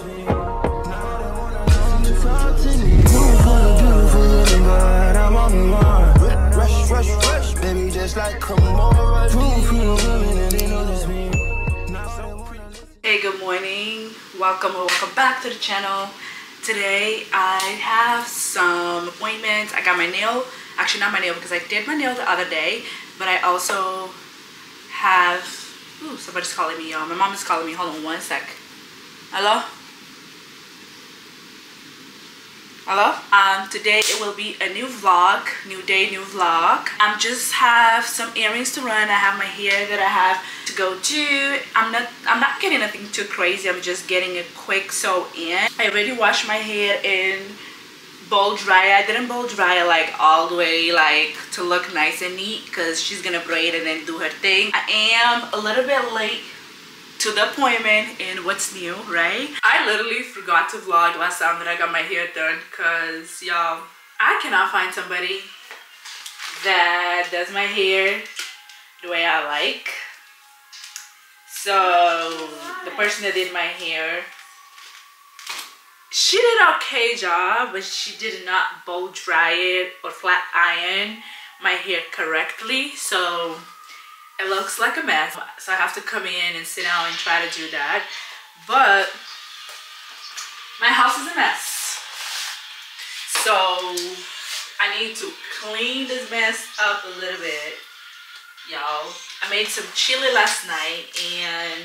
Hey, good morning. Welcome or welcome back to the channel. Today I have some appointments. I got my nail, actually not my nail because I did my nail the other day, but I also have, ooh, somebody's calling me, y'all. My mom is calling me. Hold on one sec. Hello? Hello? Um today it will be a new vlog new day new vlog. I'm just have some earrings to run. I have my hair that i have to go to. I'm not i'm not getting anything too crazy. I'm just getting a quick sew in. I already washed my hair in bowl dry. I didn't bowl dry like all the way like to look nice and neat because she's gonna braid and then do her thing. I am a little bit late to the appointment and what's new, right? I literally forgot to vlog last time that I got my hair done because y'all, I cannot find somebody that does my hair the way I like. So the person that did my hair, she did okay job, but she did not bow dry it or flat iron my hair correctly. So it looks like a mess so I have to come in and sit down and try to do that. But my house is a mess. So I need to clean this mess up a little bit y'all. I made some chili last night and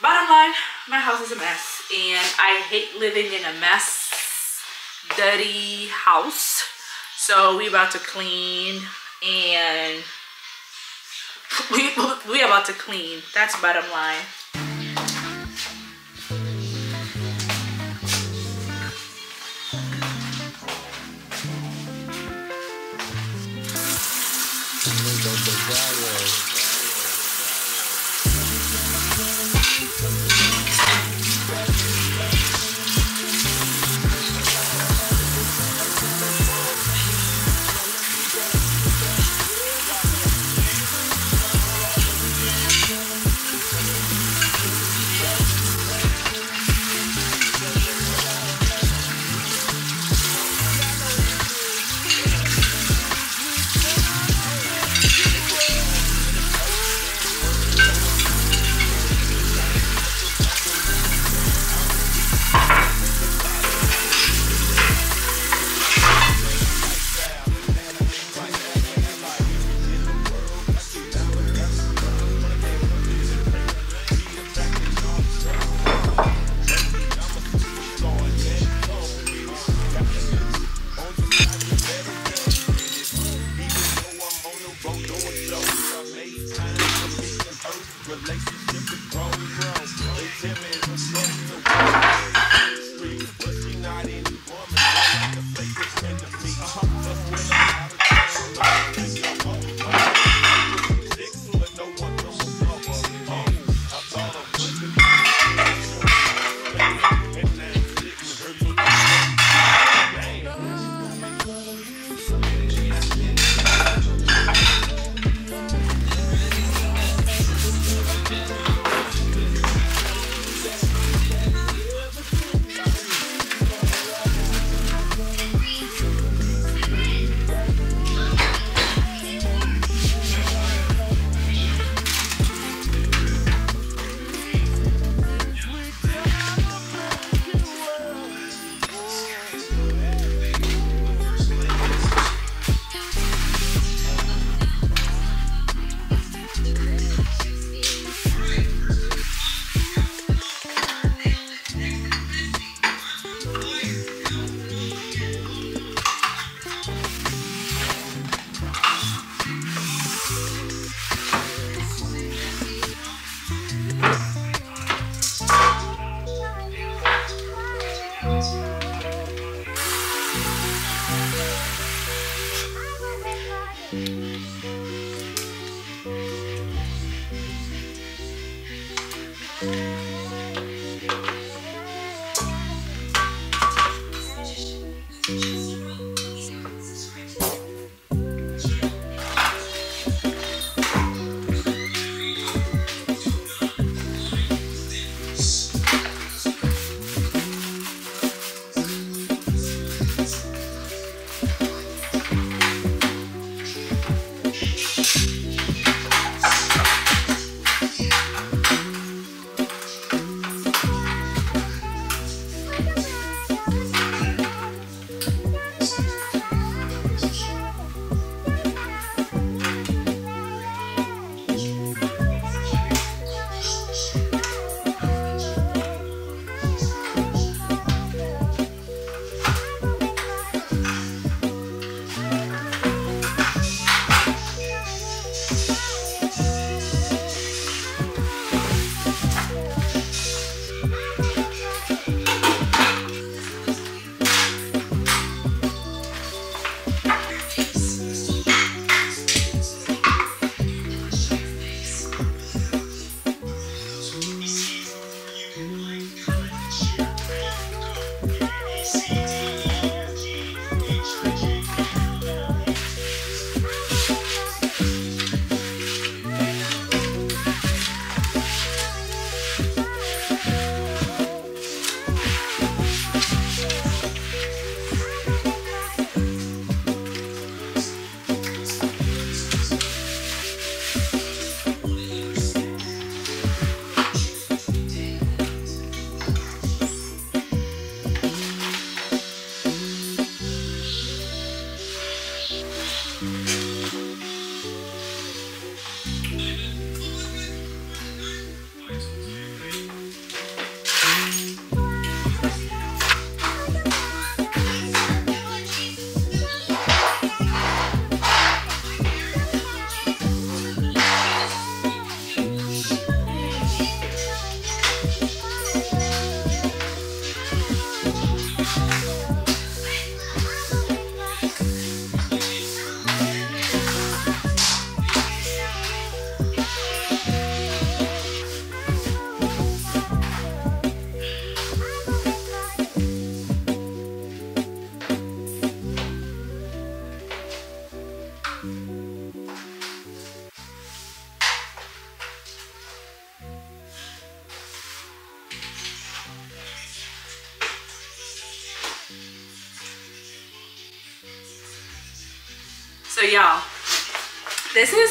bottom line my house is a mess. And I hate living in a mess dirty house. So we about to clean and we we about to clean. That's bottom line Relationship is grown, grown. Intimate,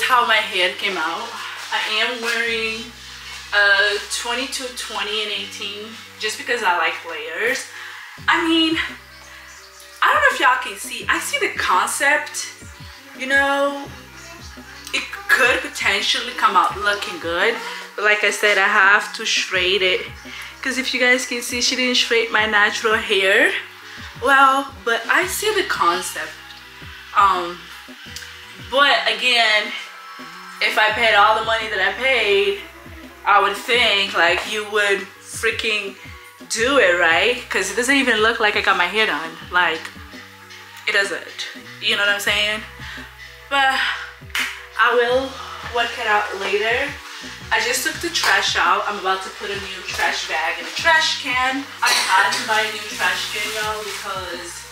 how my hair came out. I am wearing a 22 20 and 18 just because i like layers. I mean i don't know if y'all can see. I see the concept you know. It could potentially come out looking good but like i said i have to straight it. Because if you guys can see she didn't straight my natural hair. Well but i see the concept. Um but again if i paid all the money that i paid i would think like you would freaking do it right because it doesn't even look like i got my hair done like it doesn't you know what i'm saying but i will work it out later I just took the trash out. I'm about to put a new trash bag in a trash can. I had to buy a new trash can, y'all, because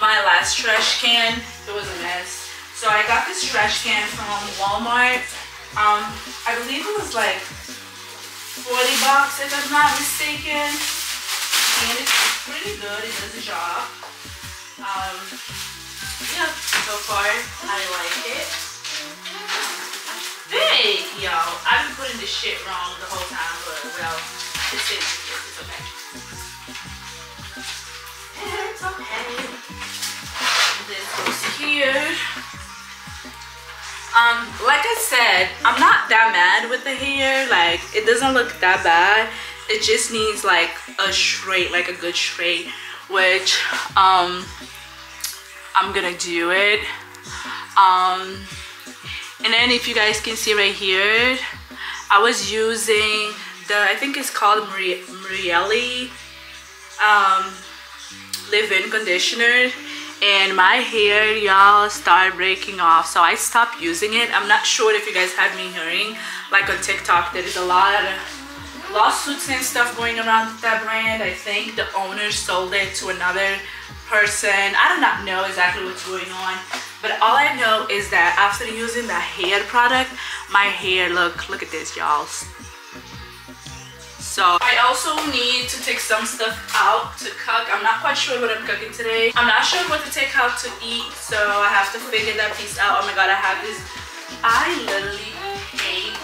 my last trash can, it was a mess. So I got this trash can from Walmart. Um, I believe it was like 40 bucks if I'm not mistaken. And it's pretty good, it does the job. Um, yeah, so far I like it big, y'all. I've been putting this shit wrong the whole time, but well, it's it. It's okay. It's okay. This goes here. Um, like I said, I'm not that mad with the hair. Like, it doesn't look that bad. It just needs like a straight, like a good straight, which um, I'm gonna do it. Um, and then if you guys can see right here I was using the I think it's called Murielli um, leave-in conditioner and my hair y'all start breaking off so I stopped using it. I'm not sure if you guys have me hearing like on TikTok there is a lot of lawsuits and stuff going around with that brand. I think the owner sold it to another person. I do not know exactly what's going on but all I know is that after using the hair product, my hair look, look at this y'all. So I also need to take some stuff out to cook. I'm not quite sure what I'm cooking today. I'm not sure what to take out to eat. So I have to figure that piece out. Oh my God, I have this. I literally hate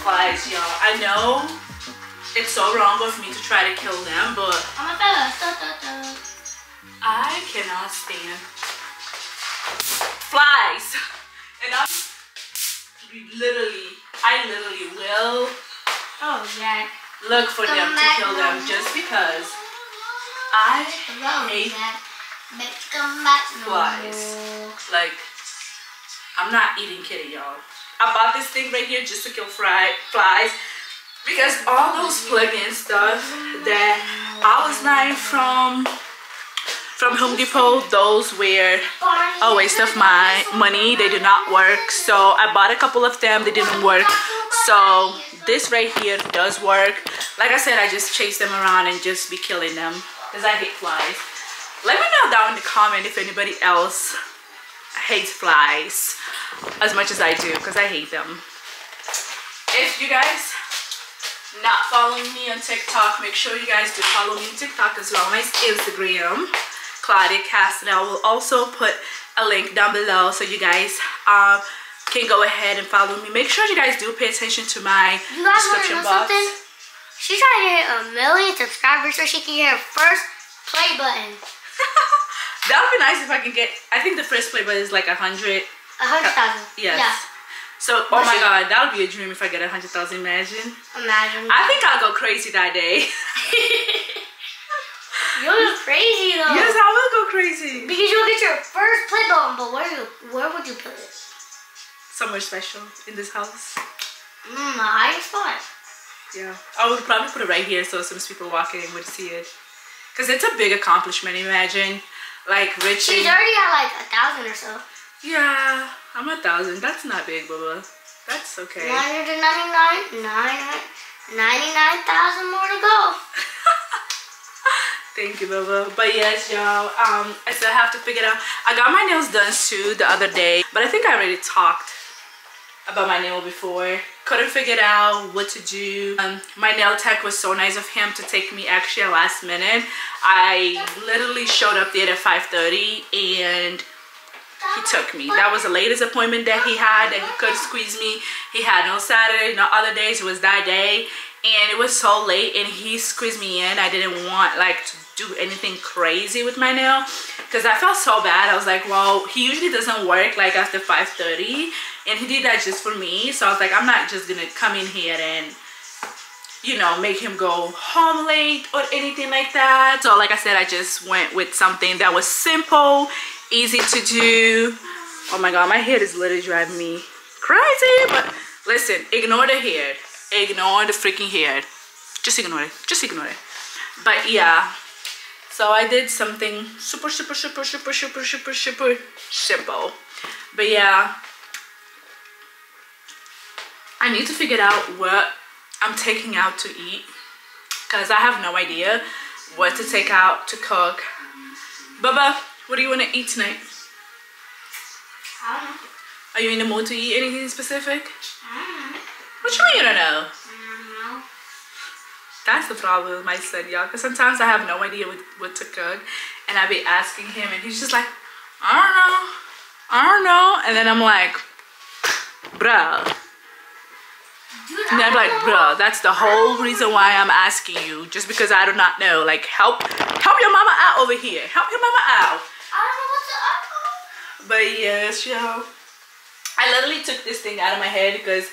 flies, y'all. I know it's so wrong of me to try to kill them, but I cannot stand flies. And I'm literally, I literally will oh, yeah. Look for them to kill them just because I hate flies. Like, I'm not eating kitty, y'all. I bought this thing right here just to kill fly, flies because all those plug-in stuff that I was buying from from Home Depot. Those were a waste of my money. They did not work. So I bought a couple of them. They didn't work. So this right here does work. Like I said, I just chase them around and just be killing them because I hate flies. Let me know down in the comment if anybody else hates flies as much as I do because I hate them. If you guys not following me on TikTok, make sure you guys do follow me on TikTok as well. My Instagram. Claudia Castly. We'll also put a link down below so you guys um, can go ahead and follow me. Make sure you guys do pay attention to my you guys description box. Something? She's trying to hit a million subscribers so she can get her first play button. that would be nice if I can get, I think the first play button is like a hundred. A hundred thousand. Yes. Yeah. So, oh my god, that would be a dream if I get a hundred thousand, imagine. Imagine. I think I'll go crazy that day. You'll go crazy though. Yes, I will go crazy. Because you'll get your first play button, but where you where would you put it? Somewhere special in this house. Mmm, a high spot. Yeah, I would probably put it right here so some people walking would see it. Cause it's a big accomplishment. Imagine, like Richie. She's already at like a thousand or so. Yeah, I'm a thousand. That's not big, Bubba. That's okay. 999, 99,000 more to go. Thank you, Bubba. But yes, y'all, um, I still have to figure it out. I got my nails done too the other day, but I think I already talked about my nail before. Couldn't figure out what to do. Um, my nail tech was so nice of him to take me actually at last minute. I literally showed up there at 5.30 and he took me. That was the latest appointment that he had that he could squeeze me. He had no Saturday, no other days. It was that day. And it was so late and he squeezed me in. I didn't want like to do anything crazy with my nail because I felt so bad. I was like, well, he usually doesn't work like after 5.30 and he did that just for me. So I was like, I'm not just gonna come in here and you know, make him go home late or anything like that. So like I said, I just went with something that was simple easy to do oh my god my hair is literally driving me crazy but listen ignore the hair ignore the freaking hair just ignore it just ignore it but yeah so i did something super super super super super super super simple but yeah i need to figure out what i'm taking out to eat because i have no idea what to take out to cook bubba what do you want to eat tonight? I don't know. Are you in the mood to eat anything specific? I don't know. What you mean you don't know? I don't know. That's the problem with my son, y'all. Because sometimes I have no idea what, what to cook. And I be asking him and he's just like, I don't know. I don't know. And then I'm like, bruh. Dude, And I'm like, bruh, that's the whole reason why I'm asking you. Just because I do not know. Like, help help your mama out over here. Help your mama out. I don't know what to But yes, yo. I literally took this thing out of my head because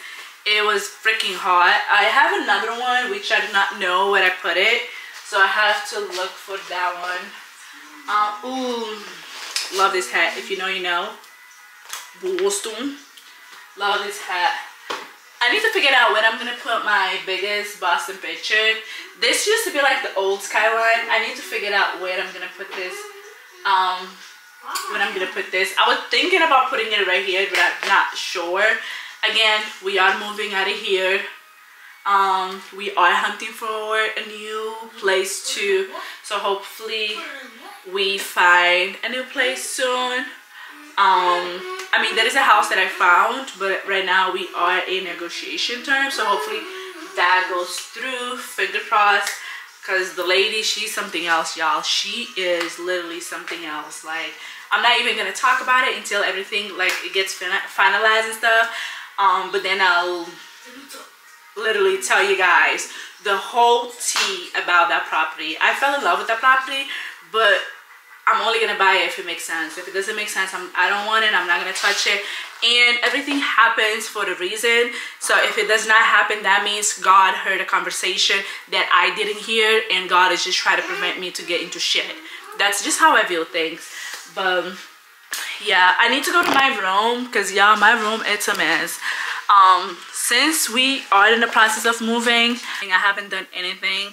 it was freaking hot. I have another one which I do not know where I put it. So I have to look for that one. Uh, ooh, love this hat. If you know, you know. Boston. Love this hat. I need to figure out when I'm gonna put my biggest Boston picture. This used to be like the old skyline. I need to figure out where I'm gonna put this. Um, when I'm gonna put this. I was thinking about putting it right here, but I'm not sure. Again, we are moving out of here. Um, we are hunting for a new place too. So hopefully we find a new place soon. Um, I mean, there is a house that I found, but right now we are in negotiation terms. So hopefully that goes through. Finger crossed. Cause the lady, she's something else, y'all. She is literally something else. Like, I'm not even gonna talk about it until everything like it gets fin finalized and stuff. Um, but then I'll literally tell you guys the whole tea about that property. I fell in love with that property, but I'm only gonna buy it if it makes sense. If it doesn't make sense, I'm, I don't want it. I'm not gonna touch it. And everything happens for a reason. So if it does not happen, that means God heard a conversation that I didn't hear, and God is just trying to prevent me to get into shit. That's just how I view things. But yeah, I need to go to my room because y'all, my room it's a mess. Um, since we are in the process of moving, I haven't done anything.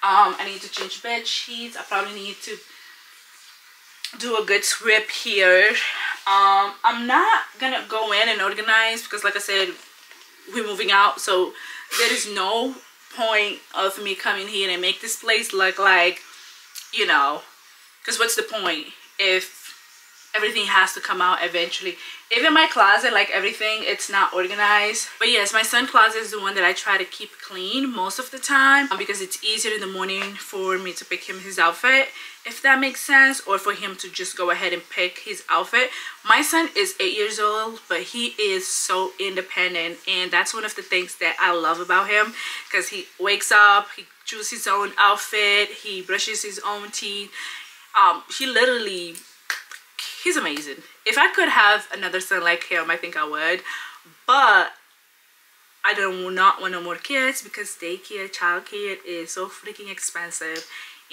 Um, I need to change bed sheets. I probably need to do a good sweep here um i'm not gonna go in and organize because like i said we're moving out so there is no point of me coming here and make this place look like you know because what's the point if everything has to come out eventually. Even my closet like everything it's not organized. But yes my son closet is the one that i try to keep clean most of the time um, because it's easier in the morning for me to pick him his outfit if that makes sense or for him to just go ahead and pick his outfit. My son is eight years old but he is so independent and that's one of the things that i love about him because he wakes up he chooses his own outfit he brushes his own teeth. Um he literally he's amazing. If I could have another son like him, I think I would. But I do not want no more kids because daycare, childcare is so freaking expensive.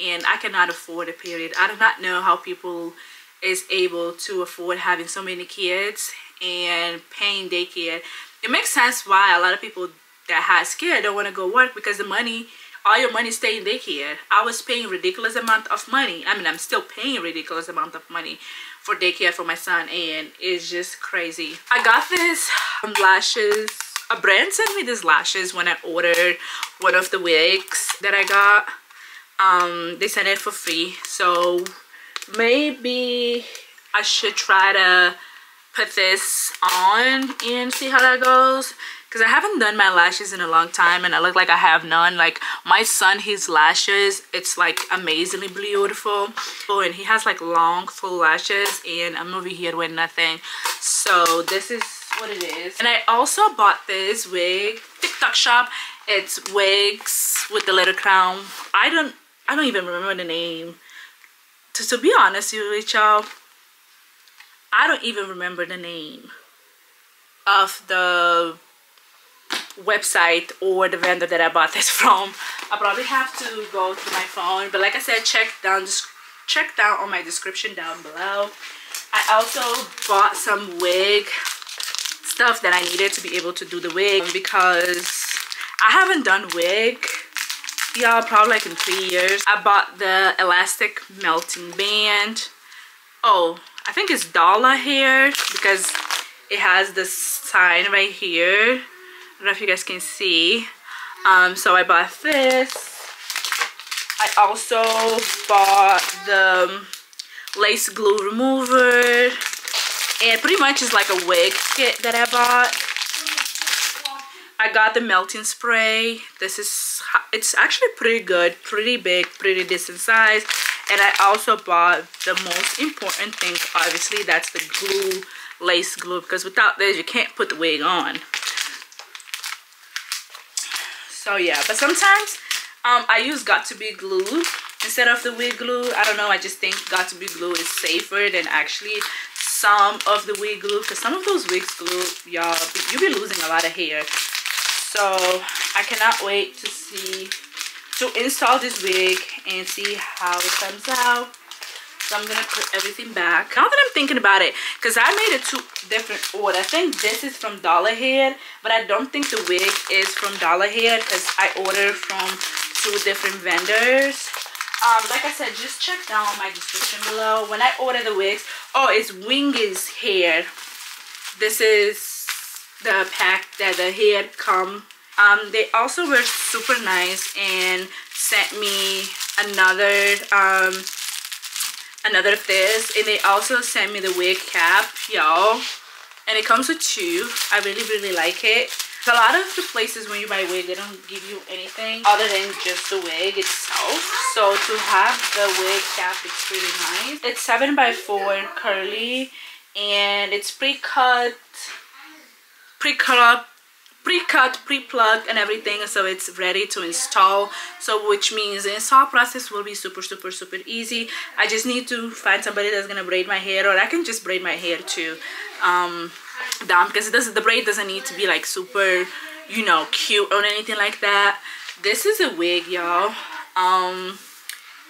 And I cannot afford it, period. I do not know how people is able to afford having so many kids and paying daycare. It makes sense why a lot of people that has kids don't want to go work because the money all your money stay in daycare. I was paying ridiculous amount of money. I mean, I'm still paying ridiculous amount of money for daycare for my son and it's just crazy. I got this um, lashes. A brand sent me these lashes when I ordered one of the wigs that I got. Um, they sent it for free. So maybe I should try to put this on and see how that goes because I haven't done my lashes in a long time and I look like I have none. Like my son his lashes it's like amazingly beautiful. Oh and he has like long full lashes and I'm over here with nothing. So this is what it is. And I also bought this wig TikTok shop. It's wigs with the little crown. I don't I don't even remember the name. To, to be honest with y'all I don't even remember the name of the website or the vendor that I bought this from. I probably have to go to my phone, but like I said, check down check down on my description down below. I also bought some wig stuff that I needed to be able to do the wig because I haven't done wig y'all probably like in three years. I bought the elastic melting band. Oh, I think it's Dollar Hair because it has this sign right here. I don't know if you guys can see. Um, so I bought this. I also bought the lace glue remover. And pretty much it's like a wig kit that I bought. I got the melting spray. This is, it's actually pretty good, pretty big, pretty decent size and I also bought the most important thing obviously that's the glue lace glue because without this you can't put the wig on so yeah but sometimes um, I use Got2b glue instead of the wig glue. I don't know I just think Got2b glue is safer than actually some of the wig glue because some of those wigs glue y'all you'll be losing a lot of hair. So I cannot wait to see to install this wig and see how it comes out so i'm gonna put everything back. Now that i'm thinking about it because i made it two different orders i think this is from dollar hair but i don't think the wig is from dollar hair because i ordered from two different vendors. Um like i said just check down my description below. When i order the wigs oh it's Wiggins hair. This is the pack that the hair come. Um, they also were super nice and sent me another um, another of this and they also sent me the wig cap y'all. And it comes with two i really really like it. A lot of the places when you buy wig they don't give you anything other than just the wig itself. So to have the wig cap it's pretty nice. It's seven by four curly and it's pre-cut pre-cut up pre-cut pre-plugged and everything so it's ready to install. So which means the install process will be super super super easy. I just need to find somebody that's gonna braid my hair or i can just braid my hair too. Um down because it doesn't the braid doesn't need to be like super you know cute or anything like that. This is a wig y'all. Um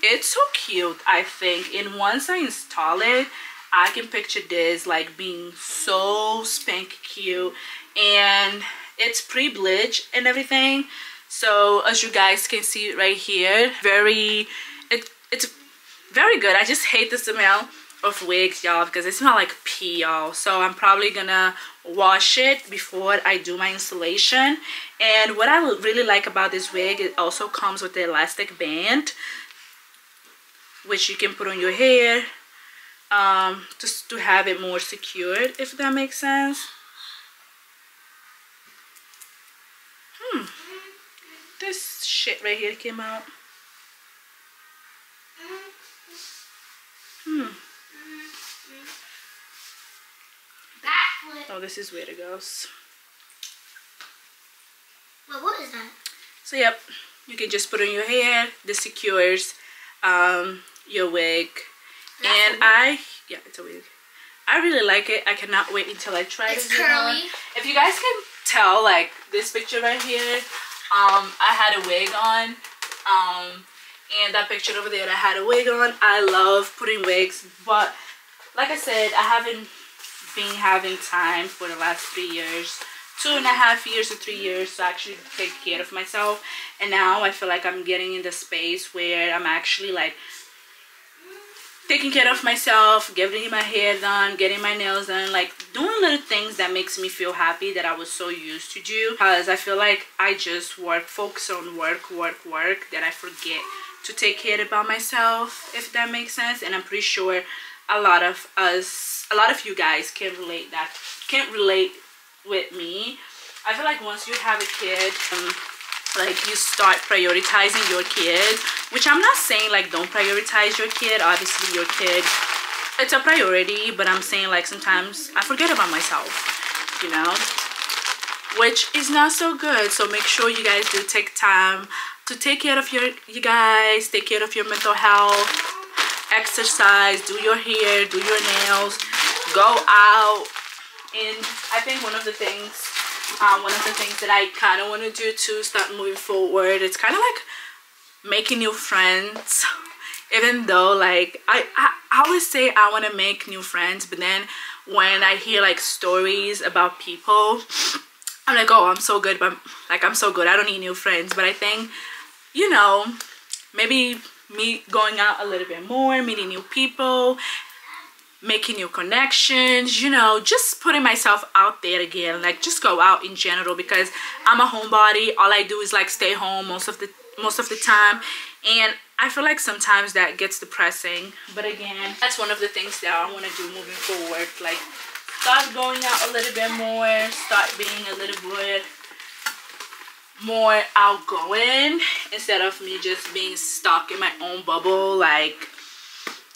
it's so cute i think. And once i install it i can picture this like being so spank cute. And it's pre-bleach and everything. So as you guys can see right here very it it's very good. I just hate the smell of wigs y'all because it smells like pee y'all. So i'm probably gonna wash it before i do my installation. And what i really like about this wig it also comes with the elastic band which you can put on your hair um just to have it more secured if that makes sense this shit right here came out. Hmm. Oh, this is where it goes. Well, what is that? So, yep. You can just put on your hair. This secures um, your wig. That's and I, yeah, it's a wig. I really like it. I cannot wait until I try it's this. It's curly. If you guys can tell, like, this picture right here, um, I had a wig on. Um, and that picture over there, I had a wig on. I love putting wigs, but like I said, I haven't been having time for the last three years two and a half years or three years to actually take care of myself and now I feel like I'm getting in the space where I'm actually like taking care of myself getting my hair done getting my nails done like doing little things that makes me feel happy that i was so used to do. Because i feel like i just work focus on work work work that i forget to take care about myself if that makes sense. And i'm pretty sure a lot of us a lot of you guys can relate that can't relate with me. I feel like once you have a kid, um, like you start prioritizing your kid, which I'm not saying like don't prioritize your kid. Obviously your kid, it's a priority, but I'm saying like sometimes I forget about myself, you know, which is not so good. So make sure you guys do take time to take care of your, you guys, take care of your mental health, exercise, do your hair, do your nails, go out. And I think one of the things um, one of the things that I kind of want to do to start moving forward. It's kind of like making new friends. Even though like I, I, I always say I want to make new friends but then when I hear like stories about people I'm like oh I'm so good but like I'm so good. I don't need new friends. But I think you know maybe me going out a little bit more meeting new people making new connections you know just putting myself out there again like just go out in general because i'm a homebody. All i do is like stay home most of the most of the time. And i feel like sometimes that gets depressing. But again that's one of the things that i want to do moving forward. Like start going out a little bit more start being a little bit more outgoing instead of me just being stuck in my own bubble like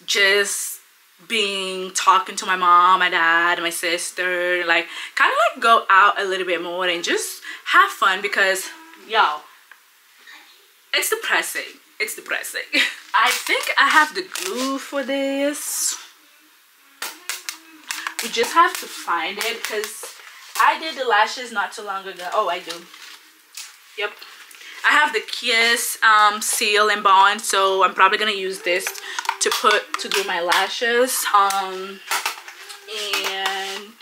just being talking to my mom my dad my sister like kind of like go out a little bit more and just have fun because y'all it's depressing. It's depressing. I think i have the glue for this. We just have to find it because i did the lashes not too long ago. Oh i do. Yep I have the Kiss um, seal and bond, so I'm probably gonna use this to put to do my lashes. Um, and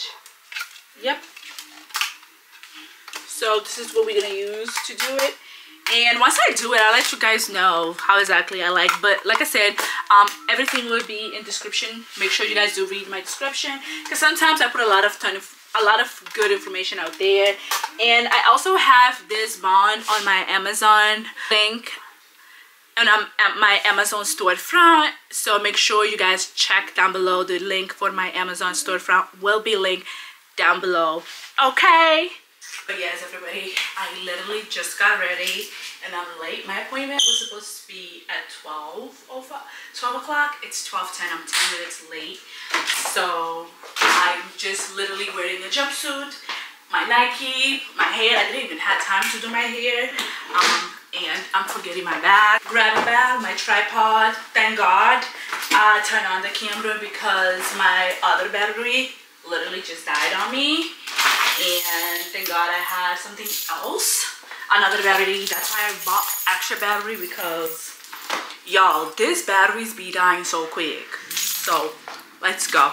yep. So this is what we're gonna use to do it. And once I do it, I'll let you guys know how exactly I like. But like I said, um, everything will be in description. Make sure you guys do read my description because sometimes I put a lot of ton of a lot of good information out there. And i also have this bond on my amazon link and i'm at my amazon storefront. So make sure you guys check down below. The link for my amazon storefront will be linked down below. Okay but yes everybody i literally just got ready and i'm late. My appointment was supposed to be at 12 over 12 o'clock. It's 12 10 i'm 10 minutes late. So i'm just literally wearing a jumpsuit my nike my hair. I didn't even have time to do my hair. Um and i'm forgetting my bag. Grab a bag my tripod. Thank god i turned on the camera because my other battery literally just died on me and thank god I had something else. Another battery. That's why I bought extra battery because y'all this batteries be dying so quick. So let's go